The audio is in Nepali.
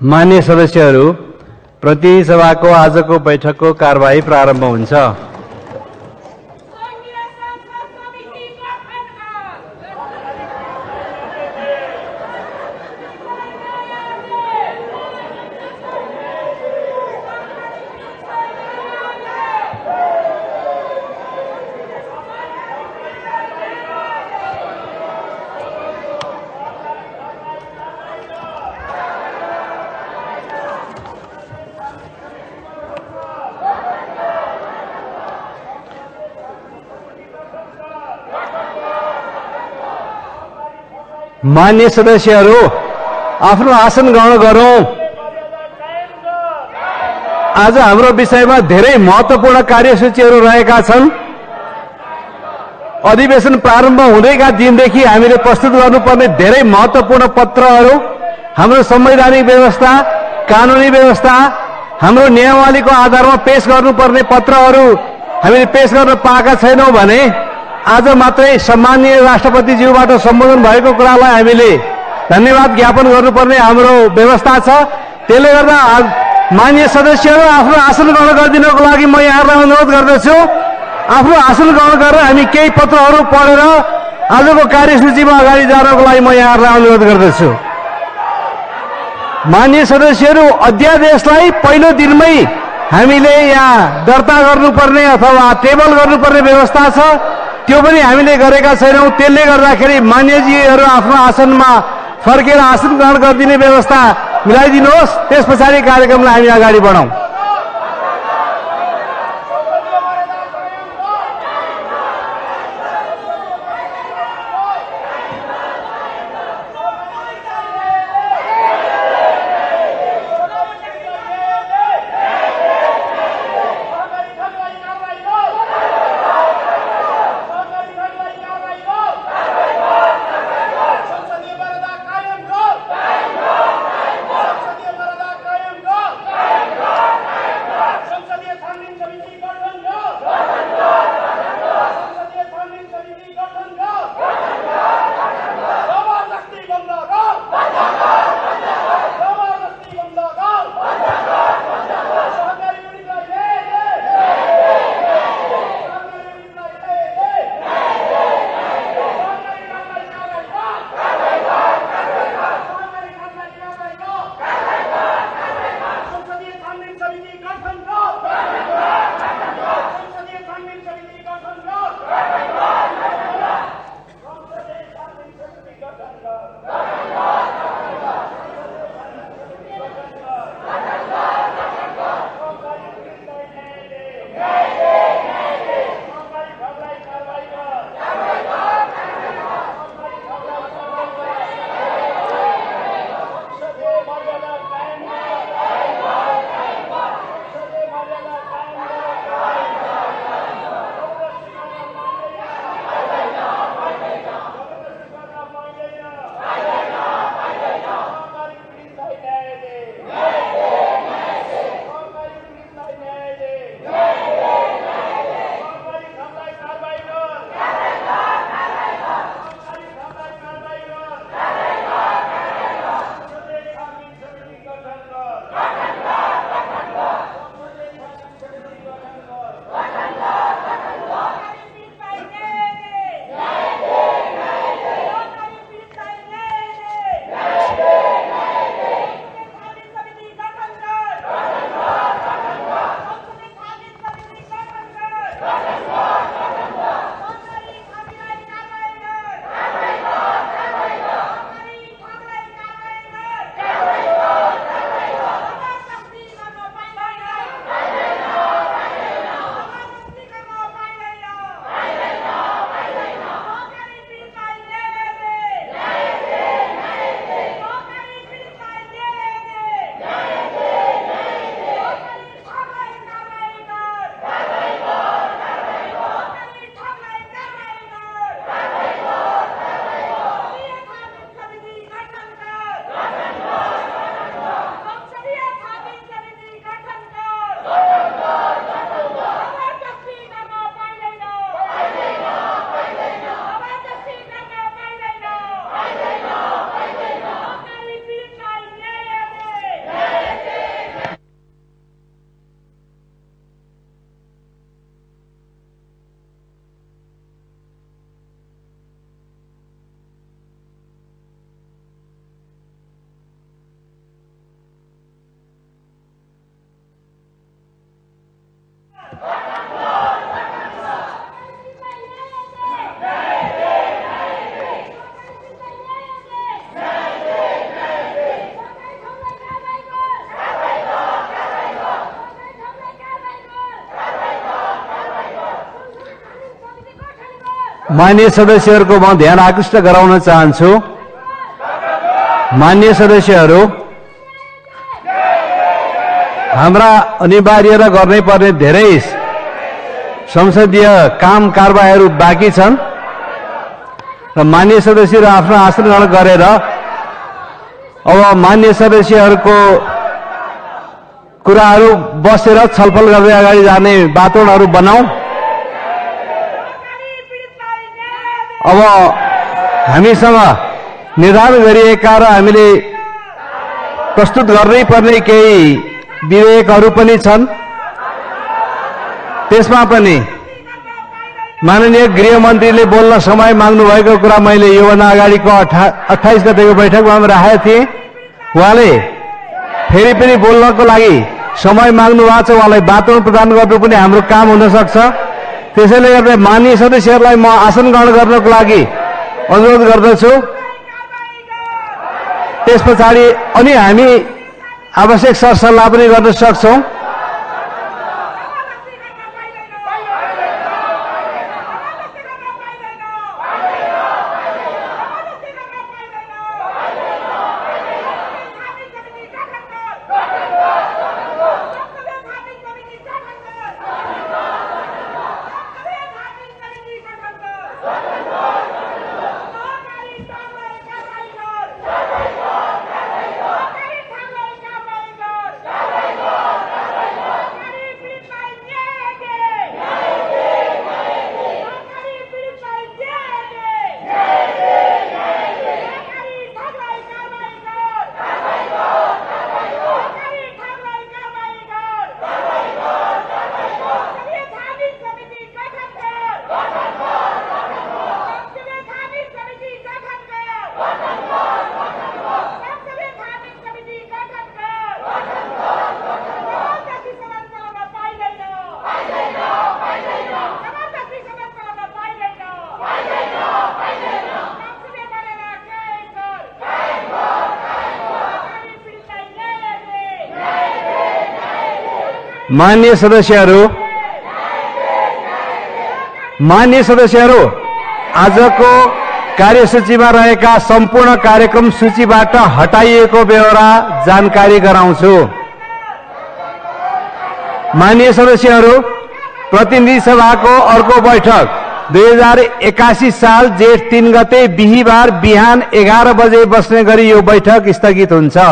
मान्य सदस्यहरू प्रतिनिधि सभाको आजको बैठकको कारवाही प्रारम्भ हुन्छ। मान्य सदस्यहरू आफ्नो आसन ग्रहण गरौँ। आज हाम्रो विषयमा धेरै महत्वपूर्ण कार्यसूचीहरू रहेका छन्। अधिवेशन प्रारम्भ हुँदैका दिनदेखि हामीले प्रस्तुत गर्नुपर्ने धेरै महत्वपूर्ण पत्रहरू हाम्रो संवैधानिक व्यवस्था कानुनी व्यवस्था हाम्रो नियमावलीको आधारमा पेश गर्नुपर्ने पत्रहरू हामीले पेश गर्न पाएका छैनौँ भने आज मात्रै सम्मानीय राष्ट्रपतिज्यूबाट सम्बोधन भएको कुरालाई हामीले धन्यवाद ज्ञापन गर्नुपर्ने हाम्रो व्यवस्था छ। त्यसले गर्दा मान्य सदस्यहरू आफ्नो आसन ग्रहण गरिदिनको लागि म यहाँहरूलाई अनुरोध गर्दछु। आफ्नो आसन ग्रहण गरेर हामी केही पत्रहरू पढेर आजको कार्यसूचीमा अगाडि जानको लागि म यहाँहरूलाई अनुरोध गर्दछु। मान्य सदस्यहरू अध्यादेशलाई पहिलो दिनमै हामीले यहाँ दर्ता गर्नुपर्ने अथवा टेबल गर्नुपर्ने व्यवस्था छ। त्यो पनि हामीले गरेका छैनौँ। त्यसले गर्दाखेरि मान्यजीहरू आफ्नो आसनमा फर्केर आसन ग्रहण गरिदिने व्यवस्था मिलाइदिनुहोस्। त्यस पछाडि कार्यक्रमलाई हामी अगाडि बढाउँ। Yes, मान्य सदस्यहरूको म ध्यान आकृष्ट गराउन चाहन्छु। मान्य सदस्यहरू हाम्रा अनिवार्य र गर्नै पर्ने धेरै संसदीय काम कारवाहीहरू बाँकी छन् र मान्य सदस्यहरू आफ्नो ग्रहण गरेर अब मान्य सदस्यहरूको कुराहरू बसेर छलफल गर्दै अगाडि जाने वातावरणहरू बनाऊ। अब हामीसँग निर्धारण गरिएका र हामीले प्रस्तुत गर्नै पर्ने केही विधेयकहरू पनि छन्। त्यसमा पनि माननीय गृहमन्त्रीले बोल्न समय माग्नु भएको कुरा मैले योभन्दा अगाडिको अठा अठाइस गतेको बैठकमा पनि राखेको थिएँ। उहाँले फेरि पनि बोल्नको लागि समय माग्नु भएको छ। उहाँलाई वातावरण प्रदान गर्नु पनि हाम्रो काम हुन सक्छ त्यसैले गर्दा मान्य सदस्यहरूलाई म आसन ग्रहण गर्नको लागि अनुरोध गर्दछु। त्यस पछाडि अनि हामी आवश्यक सरसल्लाह पनि गर्न सक्छौँ। मान्य सदस्यहरू मान्य सदस्यहरू आजको कार्यसूचीमा रहेका सम्पूर्ण कार्यक्रम सूचीबाट हटाइएको बेहोरा जानकारी गराउँछु मान्य सदस्यहरू प्रतिनिधि सभाको अर्को बैठक दुई हजार एकासी साल जेठ तीन गते बिहिबार बिहान एघार बजे बस्ने गरी यो बैठक स्थगित हुन्छ